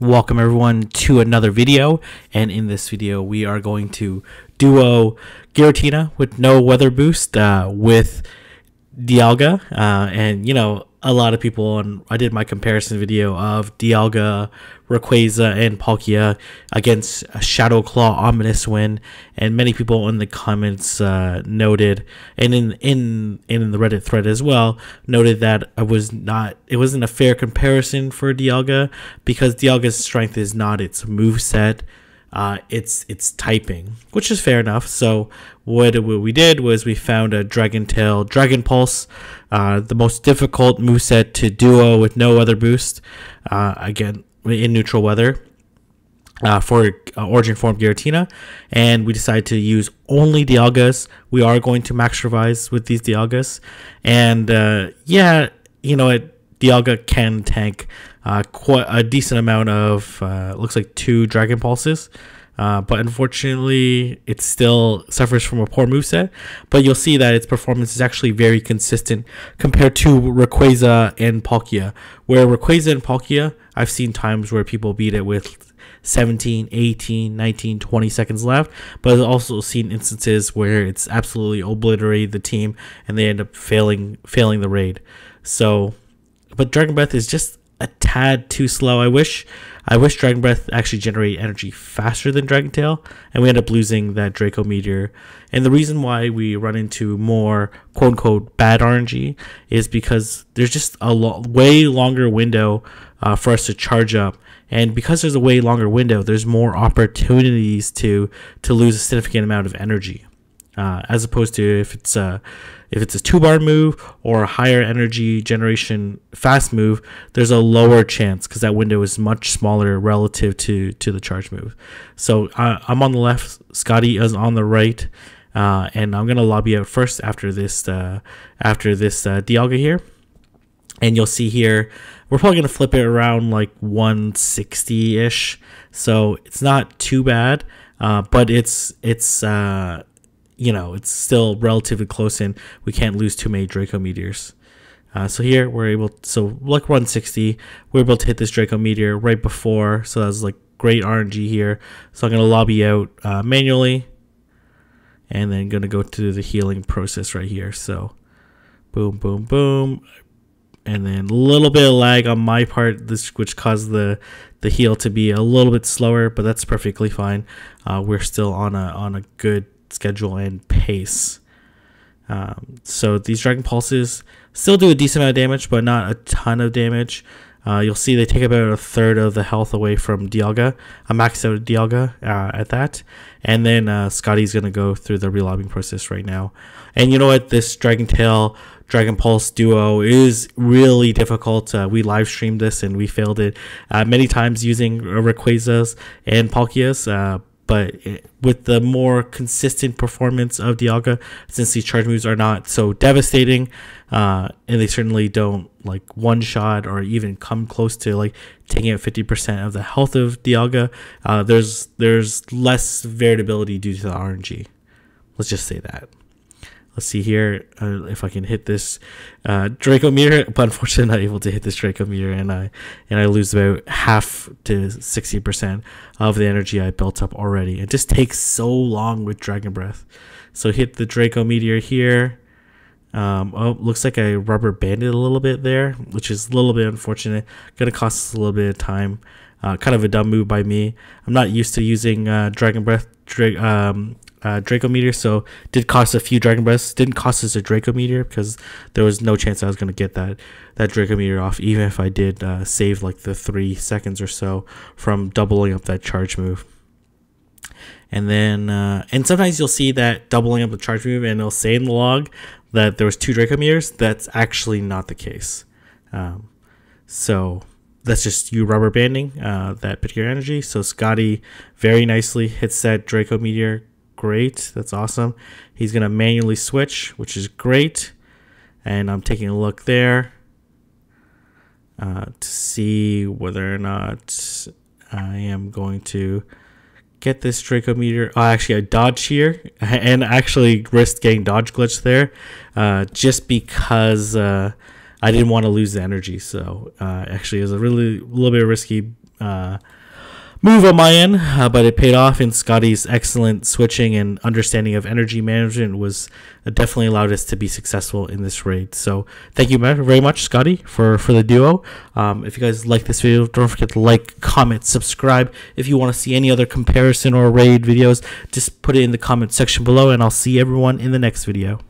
Welcome everyone to another video. And in this video we are going to duo Giratina with no weather boost uh, with Dialga uh, and you know a lot of people and I did my comparison video of Dialga, Rayquaza, and Palkia against Shadow Claw Ominous Wind, and many people in the comments uh, noted, and in in in the Reddit thread as well, noted that I was not it wasn't a fair comparison for Dialga because Dialga's strength is not its move set uh, it's it's typing, which is fair enough. So what, what we did was we found a Dragon Tail Dragon Pulse, uh, the most difficult moveset to duo with no other boost. Uh, again, in neutral weather. Uh, for uh, Origin Form Giratina, and we decided to use only Dialgas. We are going to max revive with these Dialgas, and uh, yeah, you know, it, Dialga can tank uh, quite a decent amount of uh, looks like two Dragon Pulses. Uh, but unfortunately, it still suffers from a poor moveset. But you'll see that its performance is actually very consistent compared to Rayquaza and Palkia. Where Rayquaza and Palkia, I've seen times where people beat it with 17, 18, 19, 20 seconds left. But I've also seen instances where it's absolutely obliterated the team and they end up failing failing the raid. So, but Dragon Breath is just tad too slow. I wish I wish Dragon Breath actually generated energy faster than Dragon Tail, and we end up losing that Draco Meteor. And the reason why we run into more quote unquote bad RNG is because there's just a lo- way longer window uh, for us to charge up. And because there's a way longer window, there's more opportunities to to lose a significant amount of energy, uh, as opposed to if it's a if it's a two bar move or a higher energy generation fast move, there's a lower chance because that window is much smaller relative to to the charge move. So uh, I'm on the left, Scotty is on the right, uh, and I'm gonna lobby out first after this uh, after this uh, Dialga here, and you'll see here we're probably gonna flip it around like 160 ish, so it's not too bad. Uh, but it's it's uh, you know, it's still relatively close in. We can't lose too many Draco Meteors. Uh, so here we're able, so like 160, we're able to hit this Draco Meteor right before. So that's like great RNG here. So I'm going to lobby out uh, manually and then going to go to the healing process right here. So boom, boom, boom. And then a little bit of lag on my part, this which caused the the heal to be a little bit slower, but that's perfectly fine. Uh, we're still on a on a good schedule and pace. Um, so these Dragon Pulses still do a decent amount of damage, but not a ton of damage. Uh, you'll see they take about a third of the health away from Dialga. I maxed out Dialga uh, at that. And then uh, Scotty's going to go through the relobbing process right now. And you know what? This Dragon Tail Dragon Pulse duo is really difficult. Uh, we live streamed this and we failed it uh, many times using Rayquazas and Palkias. But with the more consistent performance of Dialga, since these charge moves are not so devastating, uh, and they certainly don't like one shot or even come close to like taking out 50% of the health of Dialga, uh, there's there's less variability due to the RNG. Let's just say that. Let's see here uh, if I can hit this uh, Draco Meteor, but unfortunately not able to hit this Draco Meteor, and I and I lose about half to sixty percent of the energy I built up already. It just takes so long with Dragon Breath. So hit the Draco meteor here. Um, oh, looks like I rubber banded a little bit there, which is a little bit unfortunate. Gonna cost us a little bit of time. Uh, kind of a dumb move by me. I'm not used to using uh, Dragon Breath dra- um, uh, Draco Meteor, so did cost a few Dragon Breaths. Didn't cost us a Draco Meteor because there was no chance I was gonna get that that Draco Meteor off, even if I did uh, save like the three seconds or so from doubling up that charge move. And then, uh, and sometimes you'll see that doubling up the charge move, and it'll say in the log that there was two Draco Meteors. That's actually not the case. Um, so that's just you rubber banding uh, that particular energy. So Scotty very nicely hits that Draco Meteor, great. That's awesome. He's going to manually switch, which is great. And I'm taking a look there uh, to see whether or not I am going to get this Draco Meteor. Oh, actually, I dodge here and actually risked getting dodge glitch there uh, just because uh, I didn't want to lose the energy. So uh, actually, it was a really little bit risky uh, move on my end, uh, but it paid off. And Scotty's excellent switching and understanding of energy management was uh, definitely allowed us to be successful in this raid. So thank you very much, Scotty, for for the duo. Um, if you guys like this video, don't forget to like, comment, subscribe. If you want to see any other comparison or raid videos, just put it in the comment section below, and I'll see everyone in the next video.